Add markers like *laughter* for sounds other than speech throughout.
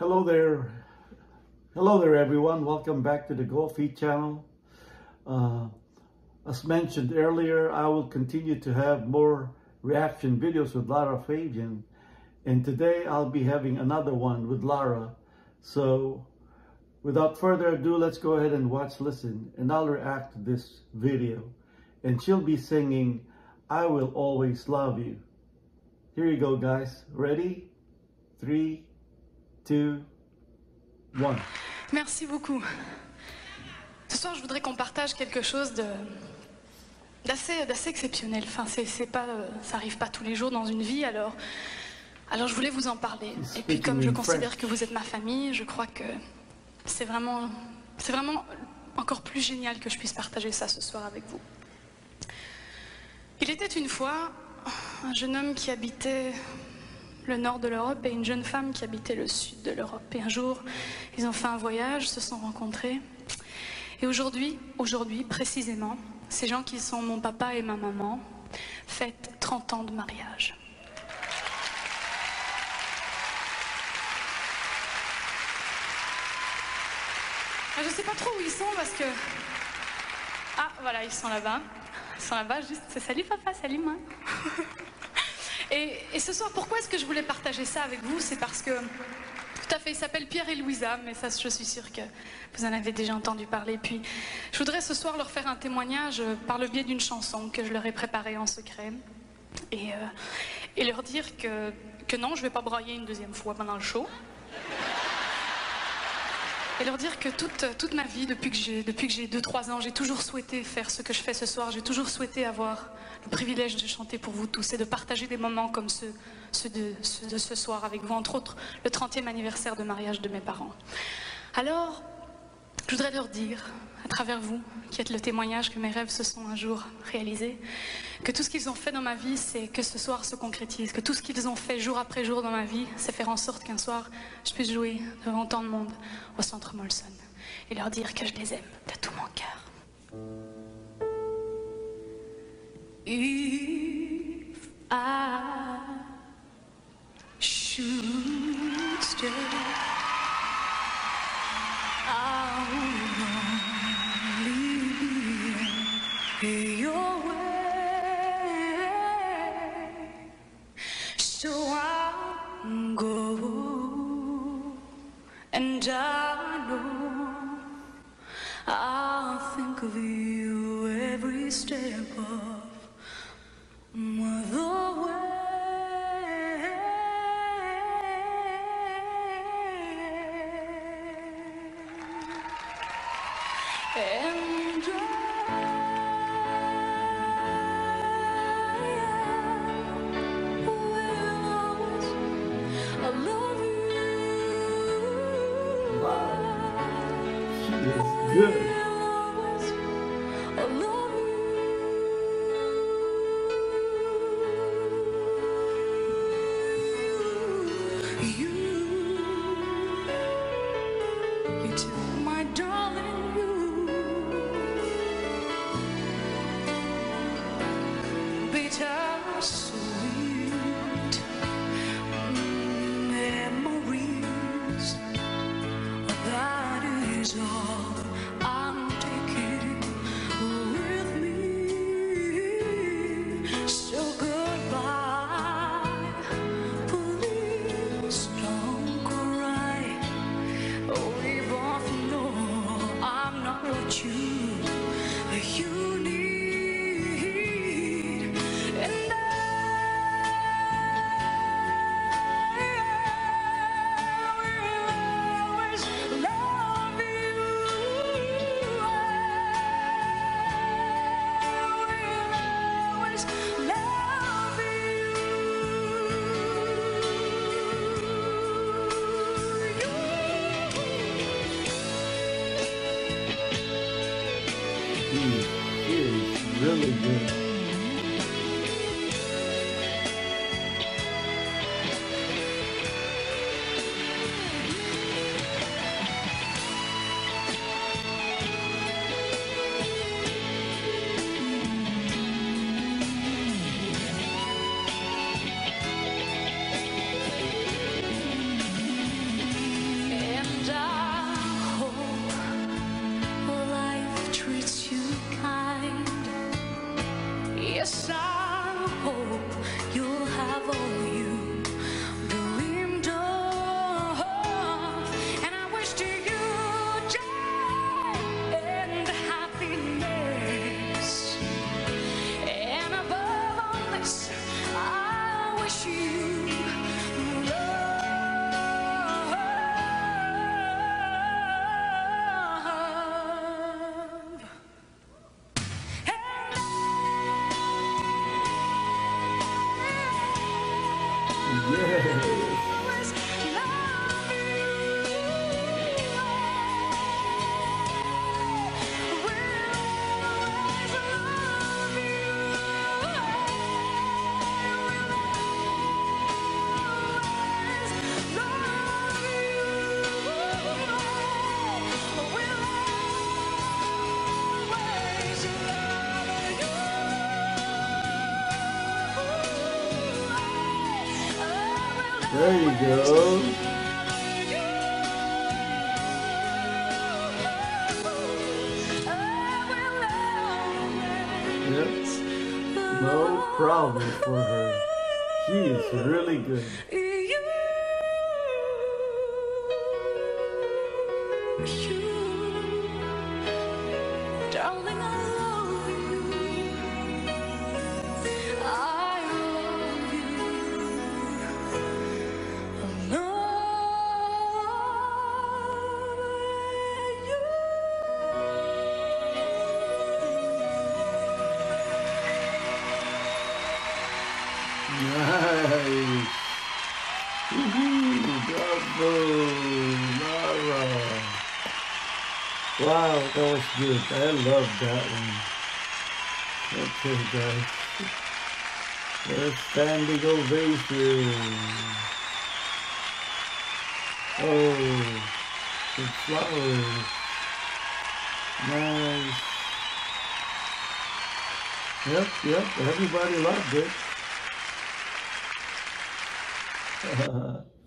Hello there. Hello there, everyone. Welcome back to the Goalfy channel. Uh, as mentioned earlier, I will continue to have more reaction videos with Lara Fabian. And today I'll be having another one with Lara. So without further ado, let's go ahead and watch, listen, and I'll react to this video. And she'll be singing, I Will Always Love You. Here you go, guys. Ready? Three, two, one. Merci beaucoup. Ce soir, je voudrais qu'on partage quelque chose de d'assez d'assez exceptionnel. Enfin, c'est pas, ça arrive pas tous les jours dans une vie, alors alors je voulais vous en parler. Et puis comme je considère que vous êtes ma famille, je crois que c'est vraiment c'est vraiment encore plus génial que je puisse partager ça ce soir avec vous. Il était une fois un jeune homme qui habitait le nord de l'Europe et une jeune femme qui habitait le sud de l'Europe. Et un jour, ils ont fait un voyage, se sont rencontrés. Et aujourd'hui, aujourd'hui précisément, ces gens qui sont mon papa et ma maman fêtent 30 ans de mariage. Ah, je ne sais pas trop où ils sont parce que... Ah, voilà, ils sont là-bas. Ils sont là-bas, juste... Salut papa, salut maman. *laughs* Et, ce soir, pourquoi est-ce que je voulais partager ça avec vous? C'est parce que, tout à fait, il s'appelle Pierre et Louisa, mais ça, je suis sûre que vous en avez déjà entendu parler. Puis, je voudrais ce soir leur faire un témoignage par le biais d'une chanson que je leur ai préparée en secret. Et, euh, et leur dire que, que non, je ne vais pas broyer une deuxième fois pendant le show et leur dire que toute, ma vie, depuis que j'ai 2-3 ans, j'ai toujours souhaité faire ce que je fais ce soir. J'ai toujours souhaité avoir le privilège de chanter pour vous tous et de partager des moments comme ceux, de, ceux de ce soir avec vous, entre autres le 30e anniversaire de mariage de mes parents. Alors, je voudrais leur dire, à travers vous, qui êtes le témoignage que mes rêves se sont un jour réalisés, que tout ce qu'ils ont fait dans ma vie, c'est que ce soir se concrétise, que tout ce qu'ils ont fait jour après jour dans ma vie, c'est faire en sorte qu'un soir, je puisse jouer devant tant de monde au centre Molson et leur dire que je les aime de tout mon cœur. Think of you every step of the way. anytime soon. Really good. There you go. Yep. No problem for her. She is really good. Darling, Wow, that was good. I love that one. Okay, guys. There's standing ovation. Oh, the flowers. Nice. Yep, yep, everybody loved it. *laughs*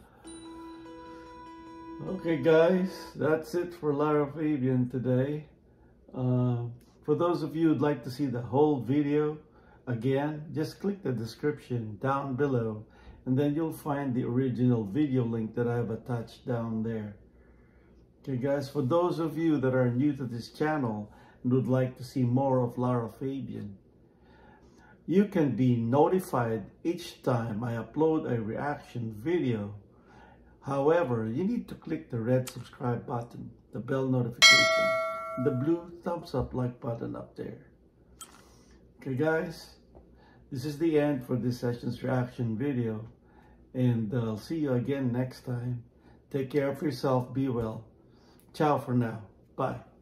okay guys, that's it for Lara Fabian today. Uh, for those of you who'd like to see the whole video, again, just click the description down below and then you'll find the original video link that I have attached down there. Okay guys, for those of you that are new to this channel and would like to see more of Lara Fabian, you can be notified each time I upload a reaction video. However, you need to click the red subscribe button, the bell notification, the blue thumbs up like button up there. Okay guys, this is the end for this session's reaction video and I'll see you again next time. Take care of yourself, be well. Ciao for now. Bye.